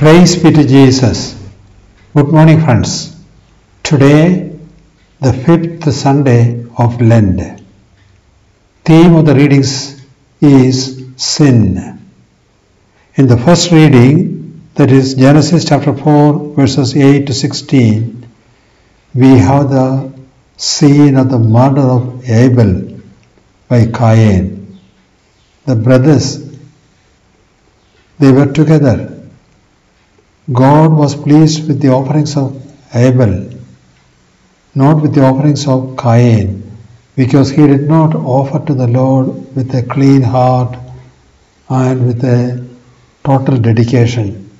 Praise be to Jesus. Good morning, friends. Today, the fifth Sunday of Lent. Theme of the readings is sin. In the first reading, that is Genesis chapter 4, verses 8 to 16, we have the scene of the murder of Abel by Cain. The brothers, they were together God was pleased with the offerings of Abel, not with the offerings of Cain, because he did not offer to the Lord with a clean heart and with a total dedication.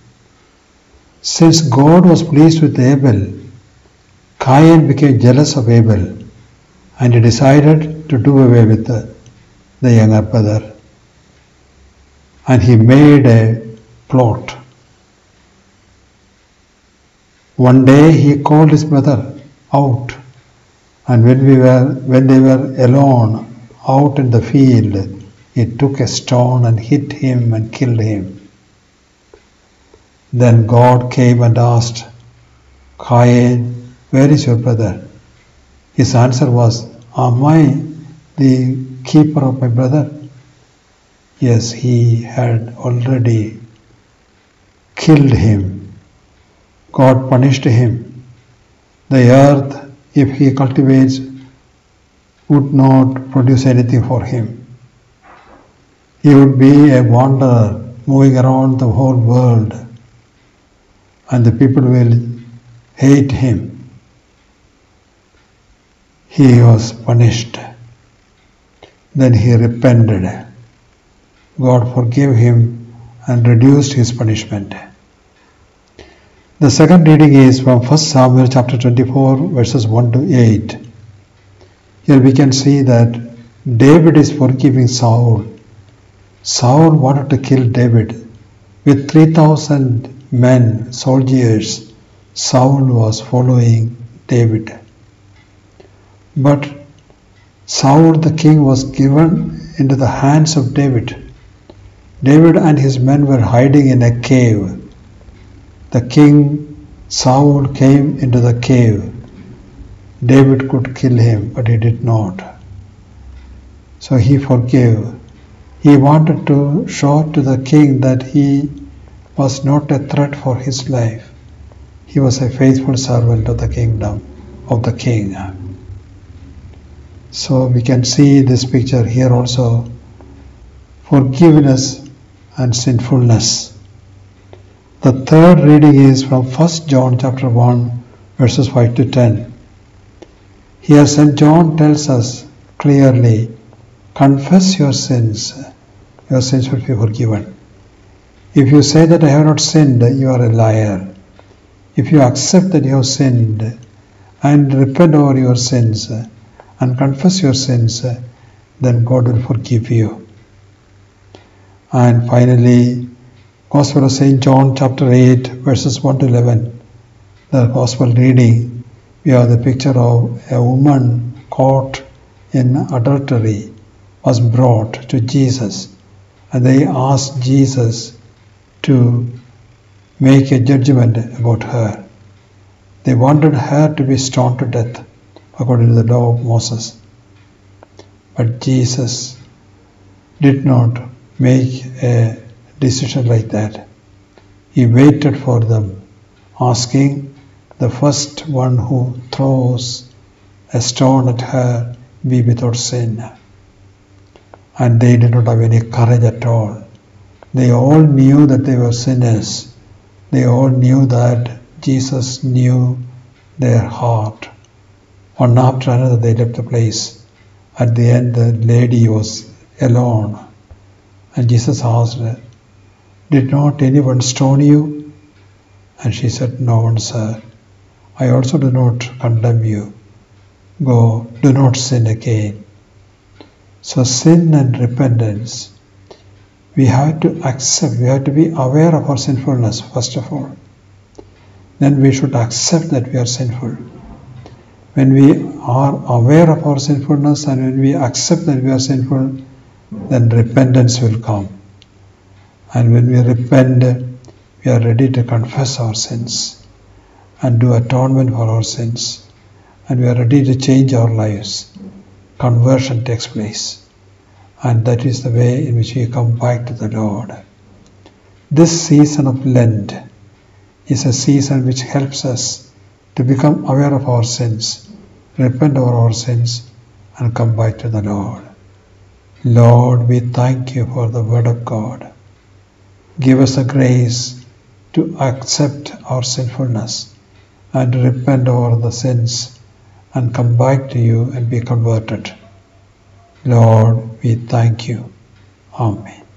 Since God was pleased with Abel, Cain became jealous of Abel and he decided to do away with the, the younger brother. And he made a plot one day he called his brother out, and when we were when they were alone out in the field, he took a stone and hit him and killed him. Then God came and asked, Cain, where is your brother? His answer was, Am I the keeper of my brother? Yes, he had already killed him God punished him. The earth, if he cultivates, would not produce anything for him. He would be a wanderer moving around the whole world, and the people will hate him. He was punished. Then he repented. God forgave him and reduced his punishment. The second reading is from 1 Samuel chapter 24 verses 1 to 8. Here we can see that David is forgiving Saul. Saul wanted to kill David. With 3000 men, soldiers, Saul was following David. But Saul the king was given into the hands of David. David and his men were hiding in a cave the king Saul came into the cave. David could kill him, but he did not. So he forgave. He wanted to show to the king that he was not a threat for his life. He was a faithful servant of the kingdom of the king. So we can see this picture here also forgiveness and sinfulness. The third reading is from 1 John chapter 1 verses 5 to 10. Here St. John tells us clearly, confess your sins, your sins will be forgiven. If you say that I have not sinned, you are a liar. If you accept that you have sinned and repent over your sins and confess your sins, then God will forgive you. And finally, Gospel of St. John, chapter 8, verses 1 to 11. The Gospel reading, we have the picture of a woman caught in adultery was brought to Jesus and they asked Jesus to make a judgment about her. They wanted her to be stoned to death according to the law of Moses. But Jesus did not make a decision like that. He waited for them, asking the first one who throws a stone at her be without sin. And they did not have any courage at all. They all knew that they were sinners. They all knew that Jesus knew their heart. One after another, they left the place. At the end, the lady was alone. And Jesus asked her, did not anyone stone you? And she said, No one, sir. I also do not condemn you. Go, do not sin again. So, sin and repentance, we have to accept, we have to be aware of our sinfulness, first of all. Then we should accept that we are sinful. When we are aware of our sinfulness and when we accept that we are sinful, then repentance will come And when we repent, we are ready to confess our sins and do atonement for our sins. And we are ready to change our lives. Conversion takes place. And that is the way in which we come back to the Lord. This season of Lent is a season which helps us to become aware of our sins, repent of our sins, and come back to the Lord. Lord, we thank you for the Word of God. Give us the grace to accept our sinfulness and repent over the sins and come back to you and be converted. Lord, we thank you. Amen.